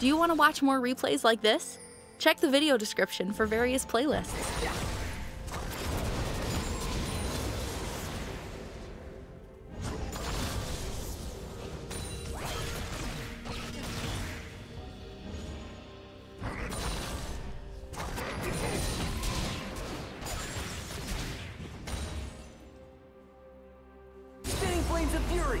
Do you want to watch more replays like this? Check the video description for various playlists. Spinning flames of fury!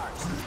Punch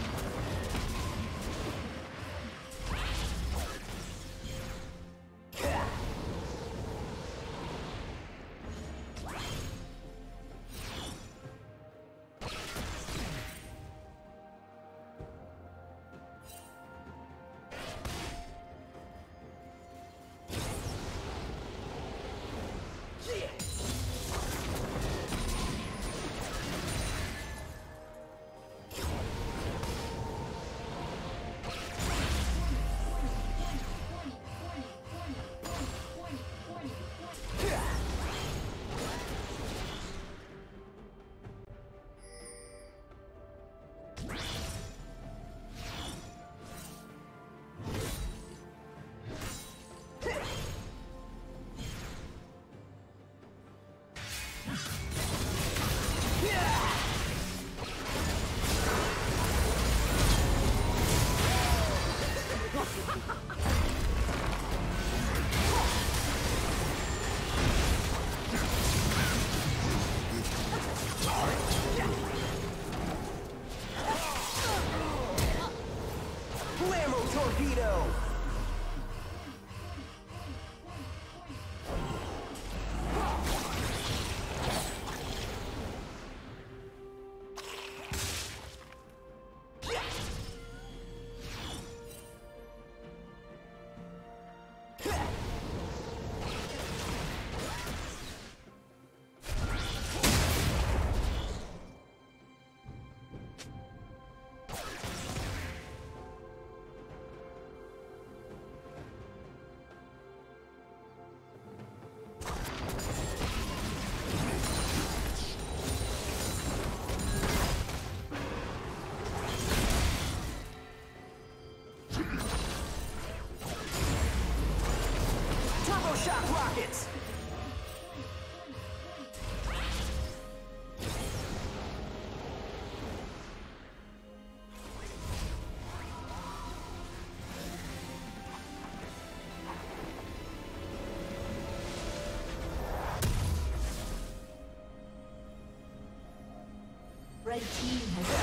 Red team has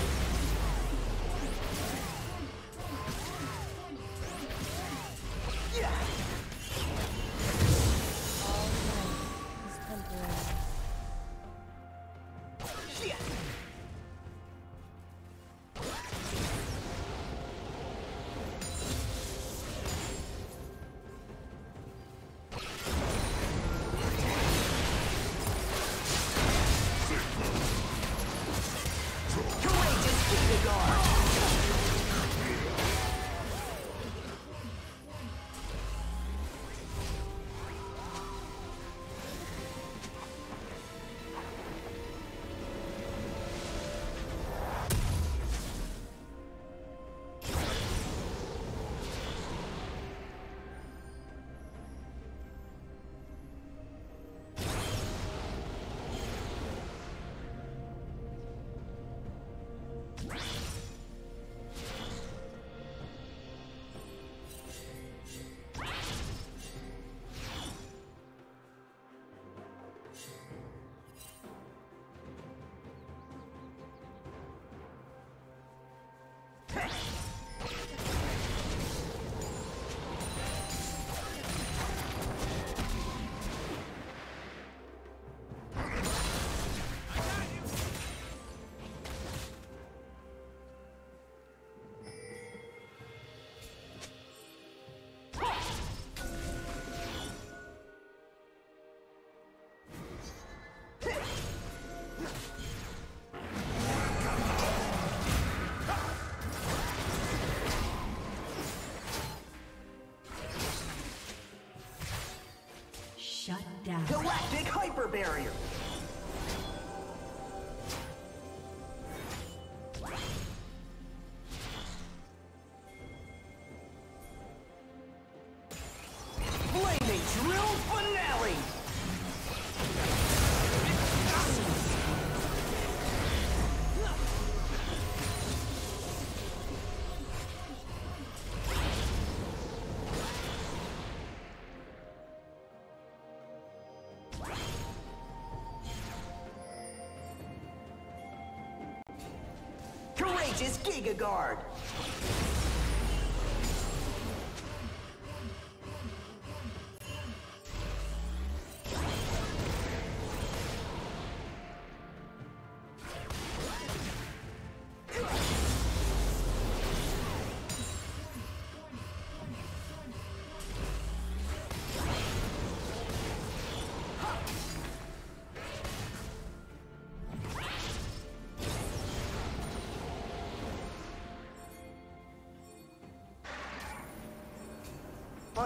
Hyper Barrier! Flaming Drill Courageous Giga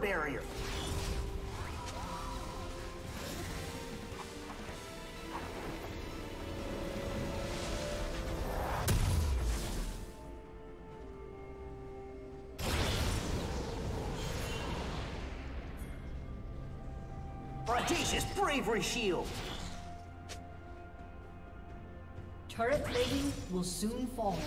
Barrier. Audacious bravery shield. Turret plating will soon fall.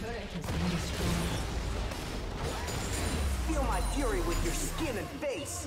Turret has been destroyed. Feel my fury with your skin and face.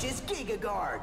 Courageous Giga Guard.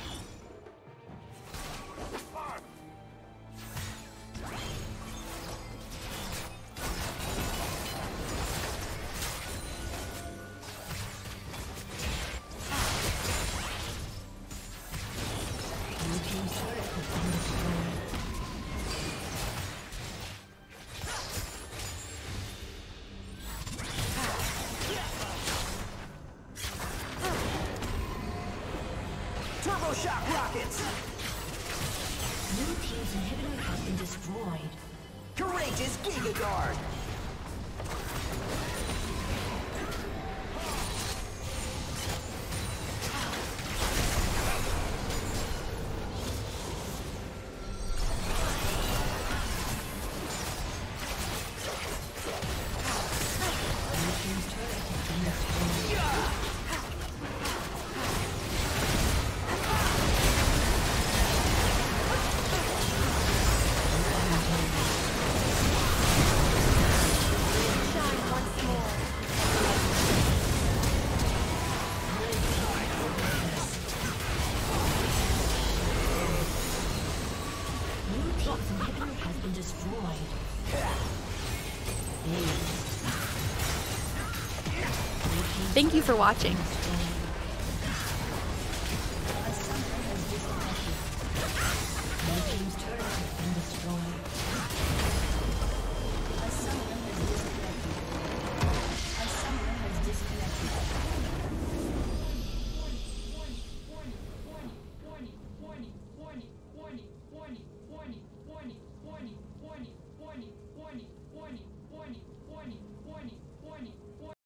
Team's inhibitor has been destroyed. Courageous Giga Guard! Inhibitor has been destroyed. Thank you for watching.